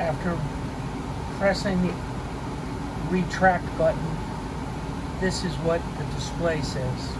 after pressing the retract button, this is what the display says.